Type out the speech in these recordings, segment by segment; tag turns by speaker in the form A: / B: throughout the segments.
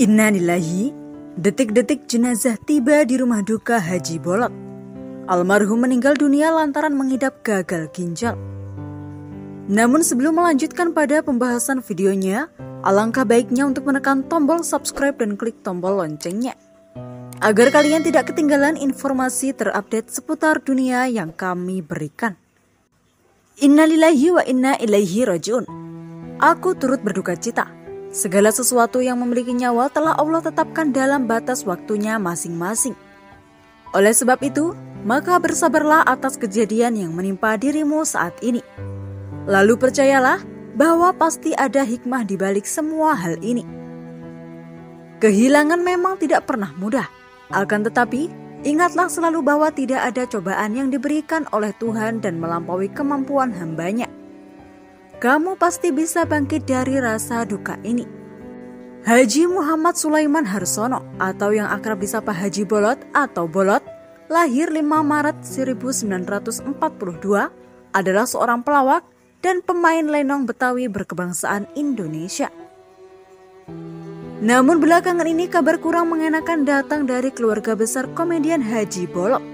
A: Innalillahi, detik-detik jenazah tiba di rumah duka Haji Bolot. Almarhum meninggal dunia lantaran mengidap gagal ginjal. Namun sebelum melanjutkan pada pembahasan videonya, alangkah baiknya untuk menekan tombol subscribe dan klik tombol loncengnya. Agar kalian tidak ketinggalan informasi terupdate seputar dunia yang kami berikan. Innalillahi wa inna ilaihi rajiun. Aku turut berduka cita Segala sesuatu yang memiliki nyawa telah Allah tetapkan dalam batas waktunya masing-masing. Oleh sebab itu, maka bersabarlah atas kejadian yang menimpa dirimu saat ini. Lalu percayalah bahwa pasti ada hikmah di balik semua hal ini. Kehilangan memang tidak pernah mudah, akan tetapi ingatlah selalu bahwa tidak ada cobaan yang diberikan oleh Tuhan dan melampaui kemampuan hambanya kamu pasti bisa bangkit dari rasa duka ini. Haji Muhammad Sulaiman Harsono atau yang akrab disapa Haji Bolot atau Bolot lahir 5 Maret 1942 adalah seorang pelawak dan pemain lenong Betawi berkebangsaan Indonesia. Namun belakangan ini kabar kurang mengenakan datang dari keluarga besar komedian Haji Bolot.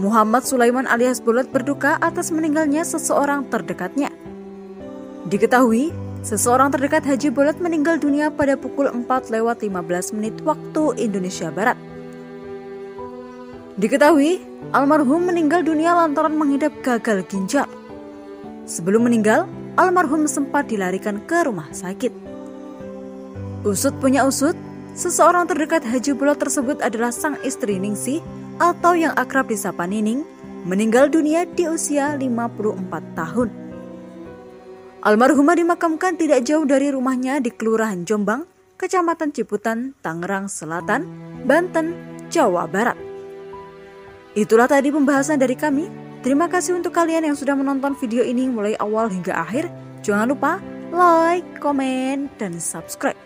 A: Muhammad Sulaiman alias Bolot berduka atas meninggalnya seseorang terdekatnya. Diketahui, seseorang terdekat Haji Bolot meninggal dunia pada pukul 4 lewat 15 menit waktu Indonesia Barat. Diketahui, almarhum meninggal dunia lantaran mengidap gagal ginjal. Sebelum meninggal, almarhum sempat dilarikan ke rumah sakit. Usut punya usut, seseorang terdekat Haji Bolot tersebut adalah sang istri Ningsih atau yang akrab disapa Nining, meninggal dunia di usia 54 tahun. Almarhumah dimakamkan tidak jauh dari rumahnya di Kelurahan Jombang, Kecamatan Ciputan, Tangerang Selatan, Banten, Jawa Barat. Itulah tadi pembahasan dari kami. Terima kasih untuk kalian yang sudah menonton video ini mulai awal hingga akhir. Jangan lupa like, komen, dan subscribe.